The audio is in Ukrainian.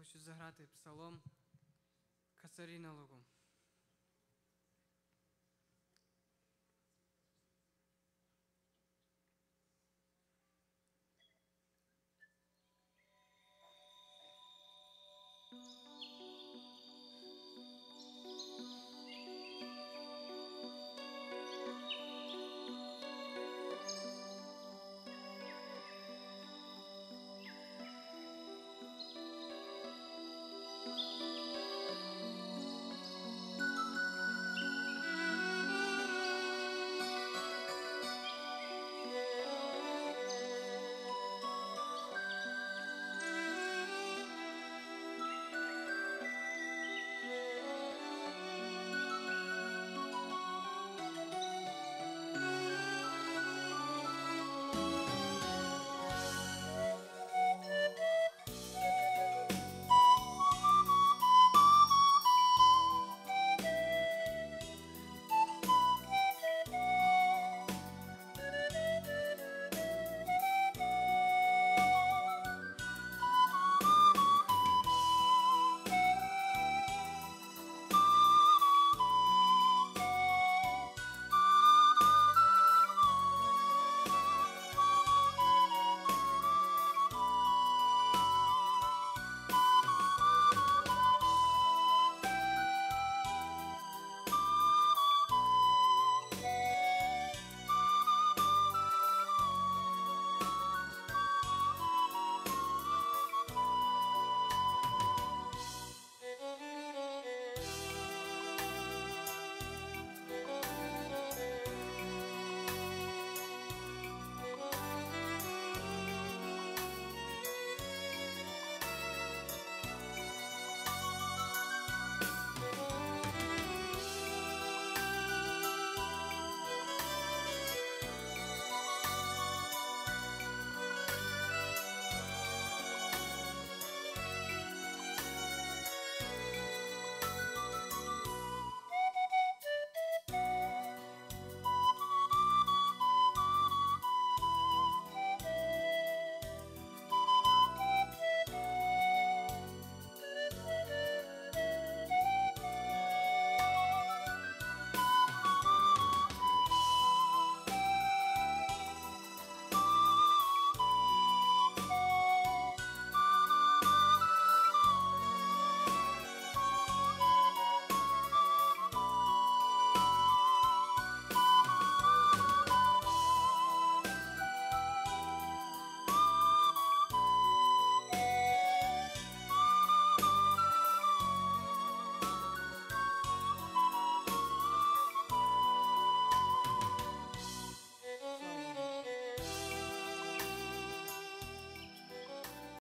хочу заграти псалом Кацаріна Лугу.